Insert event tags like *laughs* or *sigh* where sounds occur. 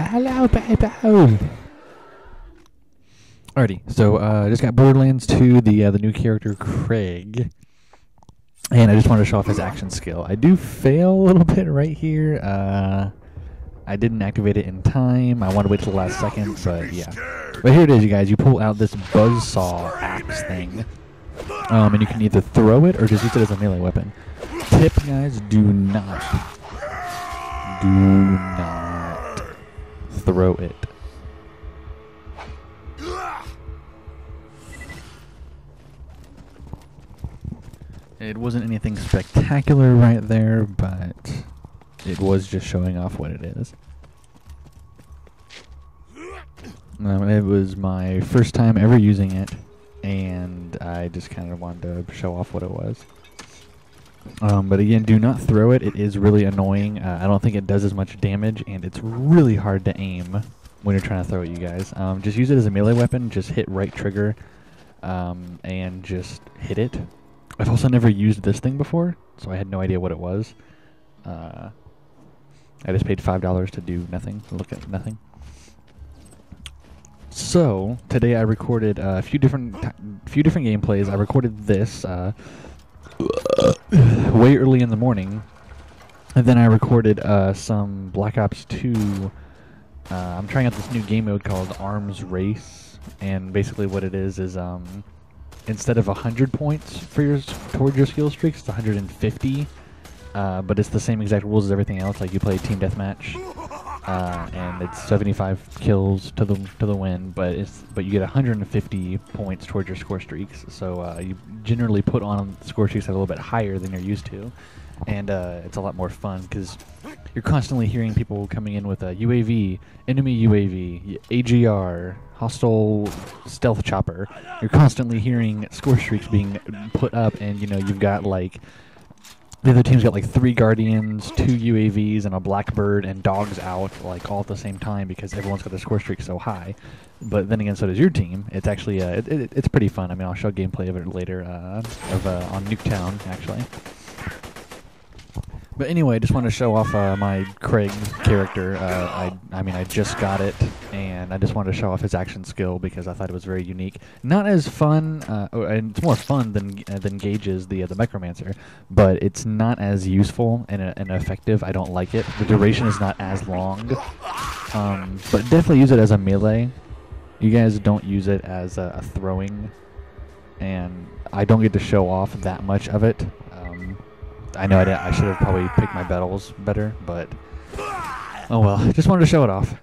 Hello, baby. Alrighty, so uh, I just got Borderlands 2, the uh, the new character Krieg, and I just wanted to show off his action skill. I do fail a little *laughs* bit right here. Uh, I didn't activate it in time. I want to wait till the last second, but yeah. But here it is, you guys. You pull out this buzzsaw axe thing, um, and you can either throw it or just use it as a melee weapon. Tip, guys, do not, do not throw it. It wasn't anything spectacular right there, but it was just showing off what it is. Um, it was my first time ever using it, and I just kind of wanted to show off what it was. Um, but again, do not throw it. It is really annoying. Uh, I don't think it does as much damage, and it's really hard to aim when you're trying to throw it, you guys. Um, just use it as a melee weapon. Just hit right trigger um, and just hit it. I've also never used this thing before, so I had no idea what it was. Uh, I just paid five dollars to do nothing, look at nothing. So today I recorded uh, a few different, few different gameplays. I recorded this uh, way early in the morning, and then I recorded uh, some Black Ops 2. Uh, I'm trying out this new game mode called Arms Race, and basically what it is is um, instead of 100 points for your toward your skill streaks, it's 150. Uh, but it's the same exact rules as everything else. Like you play team deathmatch, uh, and it's 75 kills to the to the win. But it's but you get 150 points towards your score streaks. So uh, you generally put on score streaks that are a little bit higher than you're used to, and uh, it's a lot more fun because you're constantly hearing people coming in with a UAV, enemy UAV, AGR, hostile stealth chopper. You're constantly hearing score streaks being put up, and you know you've got like the other team's got like three guardians, two UAVs, and a blackbird, and dogs out like all at the same time because everyone's got their score streak so high. But then again, so does your team. It's actually uh, it, it, it's pretty fun. I mean, I'll show gameplay of it later uh, of uh, on Nuketown actually. But anyway, I just want to show off uh, my Krieg character. Uh, I, I mean, I just got it, and I just wanted to show off his action skill because I thought it was very unique. Not as fun, uh, oh, and it's more fun than uh, than Gaige's the uh, the Mechromancer, but it's not as useful and, uh, and effective. I don't like it. The duration is not as long, um, but definitely use it as a melee. You guys don't use it as a, a throwing, and I don't get to show off that much of it. I know I, I should have probably picked my battles better, but oh well. Just wanted to show it off.